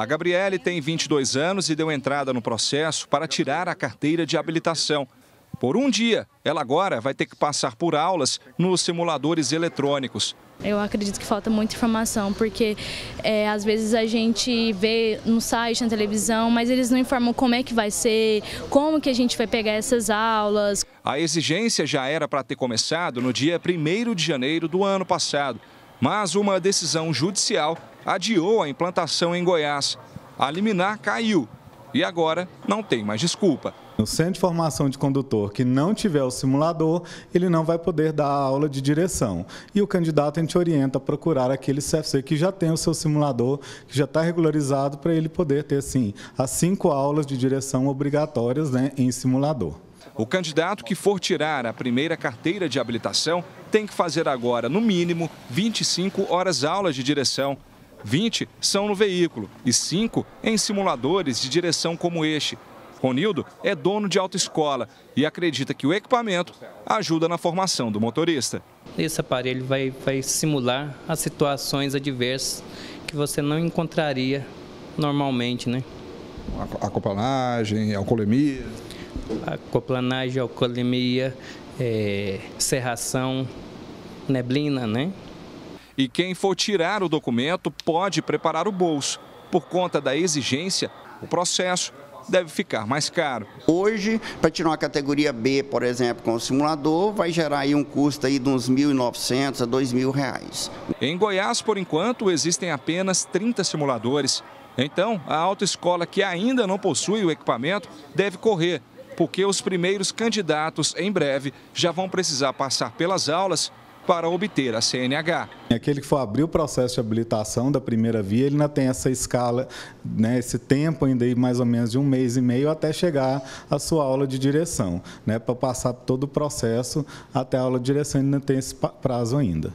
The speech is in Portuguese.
A Gabriele tem 22 anos e deu entrada no processo para tirar a carteira de habilitação. Por um dia, ela agora vai ter que passar por aulas nos simuladores eletrônicos. Eu acredito que falta muita informação, porque é, às vezes a gente vê no site, na televisão, mas eles não informam como é que vai ser, como que a gente vai pegar essas aulas. A exigência já era para ter começado no dia 1 de janeiro do ano passado, mas uma decisão judicial adiou a implantação em Goiás. A liminar caiu e agora não tem mais desculpa. No centro de formação de condutor que não tiver o simulador, ele não vai poder dar aula de direção. E o candidato a gente orienta a procurar aquele CFC que já tem o seu simulador, que já está regularizado para ele poder ter, sim, as cinco aulas de direção obrigatórias né, em simulador. O candidato que for tirar a primeira carteira de habilitação tem que fazer agora, no mínimo, 25 horas aulas de direção. 20 são no veículo e 5 em simuladores de direção como este, Ronildo é dono de autoescola e acredita que o equipamento ajuda na formação do motorista. Esse aparelho vai, vai simular as situações adversas que você não encontraria normalmente, né? Acoplanagem, alcoolemia. Acoplanagem, alcoolemia, é, serração, neblina, né? E quem for tirar o documento pode preparar o bolso. Por conta da exigência, o processo deve ficar mais caro. Hoje, para tirar uma categoria B, por exemplo, com o simulador, vai gerar aí um custo aí de uns 1.900 a 2.000 reais. Em Goiás, por enquanto, existem apenas 30 simuladores. Então, a autoescola que ainda não possui o equipamento deve correr, porque os primeiros candidatos, em breve, já vão precisar passar pelas aulas para obter a CNH. Aquele que for abrir o processo de habilitação da primeira via, ele ainda tem essa escala, né, esse tempo ainda aí mais ou menos de um mês e meio até chegar à sua aula de direção. Né, para passar todo o processo até a aula de direção ainda tem esse prazo ainda.